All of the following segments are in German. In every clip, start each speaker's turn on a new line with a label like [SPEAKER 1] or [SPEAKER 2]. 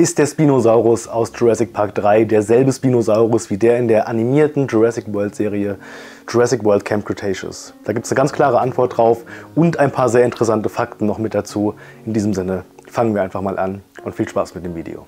[SPEAKER 1] Ist der Spinosaurus aus Jurassic Park 3 derselbe Spinosaurus wie der in der animierten Jurassic World Serie Jurassic World Camp Cretaceous? Da gibt es eine ganz klare Antwort drauf und ein paar sehr interessante Fakten noch mit dazu. In diesem Sinne fangen wir einfach mal an und viel Spaß mit dem Video.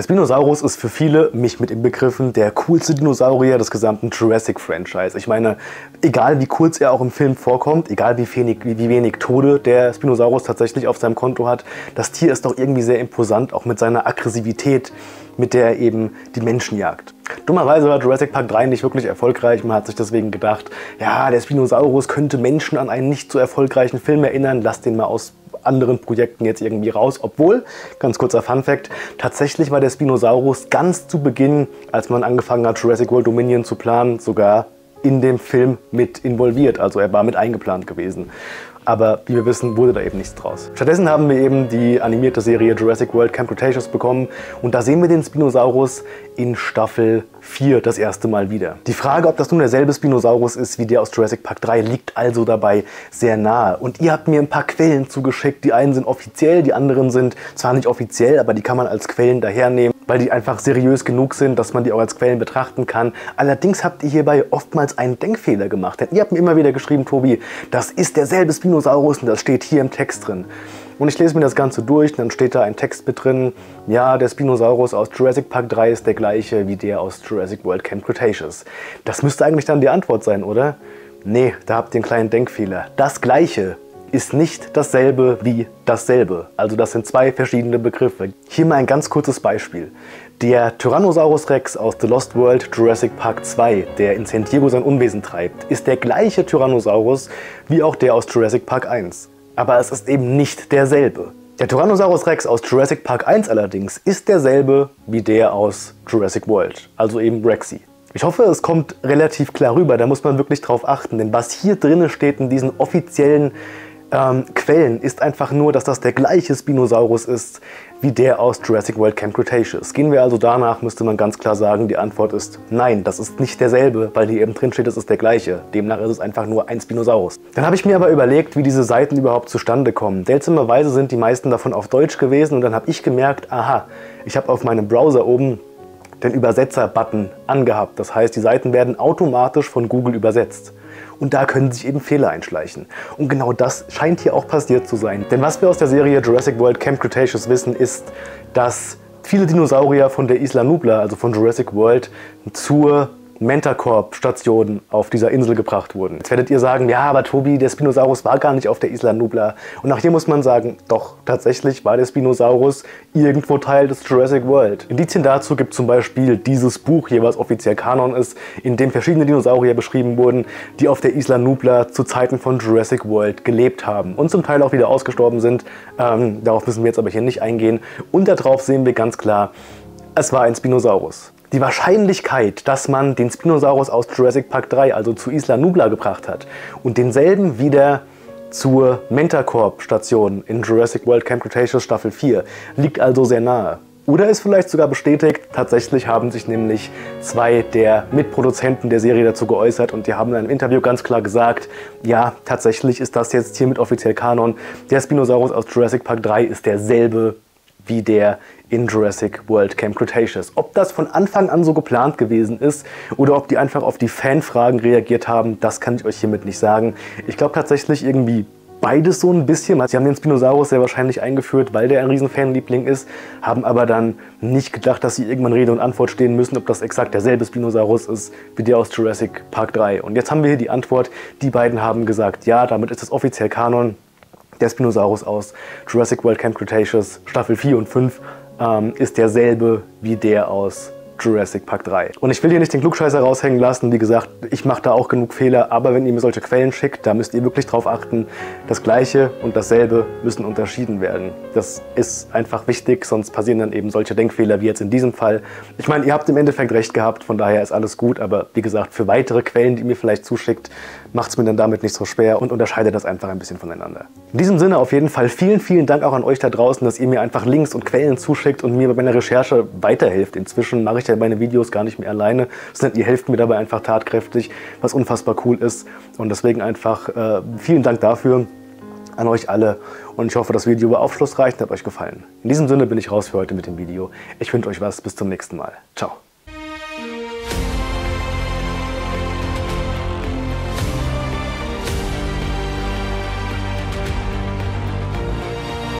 [SPEAKER 1] Der Spinosaurus ist für viele, mich mit inbegriffen, der coolste Dinosaurier des gesamten Jurassic-Franchise. Ich meine, egal wie kurz er auch im Film vorkommt, egal wie wenig, wie wenig Tode der Spinosaurus tatsächlich auf seinem Konto hat, das Tier ist doch irgendwie sehr imposant, auch mit seiner Aggressivität, mit der er eben die Menschen jagt. Dummerweise war Jurassic Park 3 nicht wirklich erfolgreich. Man hat sich deswegen gedacht, ja, der Spinosaurus könnte Menschen an einen nicht so erfolgreichen Film erinnern, lass den mal aus anderen Projekten jetzt irgendwie raus. Obwohl, ganz kurzer Fun Fact, tatsächlich war der Spinosaurus ganz zu Beginn, als man angefangen hat, Jurassic World Dominion zu planen, sogar in dem Film mit involviert. Also er war mit eingeplant gewesen aber wie wir wissen, wurde da eben nichts draus. Stattdessen haben wir eben die animierte Serie Jurassic World Camp Cretaceous bekommen und da sehen wir den Spinosaurus in Staffel 4 das erste Mal wieder. Die Frage, ob das nun derselbe Spinosaurus ist wie der aus Jurassic Park 3, liegt also dabei sehr nahe. Und ihr habt mir ein paar Quellen zugeschickt. Die einen sind offiziell, die anderen sind zwar nicht offiziell, aber die kann man als Quellen dahernehmen weil die einfach seriös genug sind, dass man die auch als Quellen betrachten kann. Allerdings habt ihr hierbei oftmals einen Denkfehler gemacht, denn ihr habt mir immer wieder geschrieben, Tobi, das ist derselbe Spinosaurus und das steht hier im Text drin. Und ich lese mir das Ganze durch, und dann steht da ein Text mit drin, ja, der Spinosaurus aus Jurassic Park 3 ist der gleiche wie der aus Jurassic World Camp Cretaceous. Das müsste eigentlich dann die Antwort sein, oder? Nee, da habt ihr einen kleinen Denkfehler. Das gleiche ist nicht dasselbe wie dasselbe. Also das sind zwei verschiedene Begriffe. Hier mal ein ganz kurzes Beispiel. Der Tyrannosaurus Rex aus The Lost World Jurassic Park 2, der in San Diego sein Unwesen treibt, ist der gleiche Tyrannosaurus wie auch der aus Jurassic Park 1. Aber es ist eben nicht derselbe. Der Tyrannosaurus Rex aus Jurassic Park 1 allerdings ist derselbe wie der aus Jurassic World, also eben Rexy. Ich hoffe, es kommt relativ klar rüber, da muss man wirklich drauf achten, denn was hier drin steht in diesen offiziellen ähm, Quellen ist einfach nur, dass das der gleiche Spinosaurus ist wie der aus Jurassic World Camp Cretaceous. Gehen wir also danach, müsste man ganz klar sagen, die Antwort ist nein, das ist nicht derselbe, weil hier eben drin steht, es ist der gleiche. Demnach ist es einfach nur ein Spinosaurus. Dann habe ich mir aber überlegt, wie diese Seiten überhaupt zustande kommen. Seltsamerweise sind die meisten davon auf Deutsch gewesen und dann habe ich gemerkt, aha, ich habe auf meinem Browser oben den Übersetzer-Button angehabt. Das heißt, die Seiten werden automatisch von Google übersetzt. Und da können sich eben Fehler einschleichen. Und genau das scheint hier auch passiert zu sein. Denn was wir aus der Serie Jurassic World Camp Cretaceous wissen, ist, dass viele Dinosaurier von der Isla Nubla, also von Jurassic World, zur Mentacorp-Stationen auf dieser Insel gebracht wurden. Jetzt werdet ihr sagen, ja, aber Tobi, der Spinosaurus war gar nicht auf der Isla Nubla. Und auch hier muss man sagen, doch, tatsächlich war der Spinosaurus irgendwo Teil des Jurassic World. Indizien dazu gibt zum Beispiel dieses Buch hier, was offiziell Kanon ist, in dem verschiedene Dinosaurier beschrieben wurden, die auf der Isla Nubla zu Zeiten von Jurassic World gelebt haben und zum Teil auch wieder ausgestorben sind. Ähm, darauf müssen wir jetzt aber hier nicht eingehen. Und darauf sehen wir ganz klar, es war ein Spinosaurus. Die Wahrscheinlichkeit, dass man den Spinosaurus aus Jurassic Park 3, also zu Isla Nubla gebracht hat und denselben wieder zur Mentacorp-Station in Jurassic World Camp Cretaceous Staffel 4, liegt also sehr nahe. Oder ist vielleicht sogar bestätigt, tatsächlich haben sich nämlich zwei der Mitproduzenten der Serie dazu geäußert und die haben in einem Interview ganz klar gesagt, ja, tatsächlich ist das jetzt hiermit offiziell Kanon. Der Spinosaurus aus Jurassic Park 3 ist derselbe wie der in Jurassic World Camp Cretaceous. Ob das von Anfang an so geplant gewesen ist oder ob die einfach auf die Fanfragen reagiert haben, das kann ich euch hiermit nicht sagen. Ich glaube tatsächlich irgendwie beides so ein bisschen. Sie haben den Spinosaurus sehr wahrscheinlich eingeführt, weil der ein riesen Fanliebling ist, haben aber dann nicht gedacht, dass sie irgendwann Rede und Antwort stehen müssen, ob das exakt derselbe Spinosaurus ist wie der aus Jurassic Park 3. Und jetzt haben wir hier die Antwort, die beiden haben gesagt, ja, damit ist es offiziell Kanon. Der Spinosaurus aus Jurassic World Camp Cretaceous Staffel 4 und 5 ähm, ist derselbe wie der aus Jurassic Park 3. Und ich will hier nicht den Klugscheißer raushängen lassen. Wie gesagt, ich mache da auch genug Fehler. Aber wenn ihr mir solche Quellen schickt, da müsst ihr wirklich drauf achten. Das Gleiche und dasselbe müssen unterschieden werden. Das ist einfach wichtig, sonst passieren dann eben solche Denkfehler wie jetzt in diesem Fall. Ich meine, ihr habt im Endeffekt recht gehabt, von daher ist alles gut. Aber wie gesagt, für weitere Quellen, die ihr mir vielleicht zuschickt, macht es mir dann damit nicht so schwer und unterscheidet das einfach ein bisschen voneinander. In diesem Sinne auf jeden Fall vielen, vielen Dank auch an euch da draußen, dass ihr mir einfach Links und Quellen zuschickt und mir bei meiner Recherche weiterhilft. Inzwischen mache ich ja meine Videos gar nicht mehr alleine, sondern ihr helft mir dabei einfach tatkräftig, was unfassbar cool ist. Und deswegen einfach äh, vielen Dank dafür an euch alle und ich hoffe, das Video war aufschlussreich und hat euch gefallen. In diesem Sinne bin ich raus für heute mit dem Video. Ich wünsche euch was, bis zum nächsten Mal. Ciao.